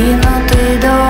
Кинутый дом